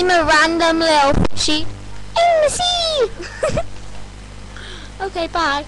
I'm a random little sheep. In the sea! Okay, bye.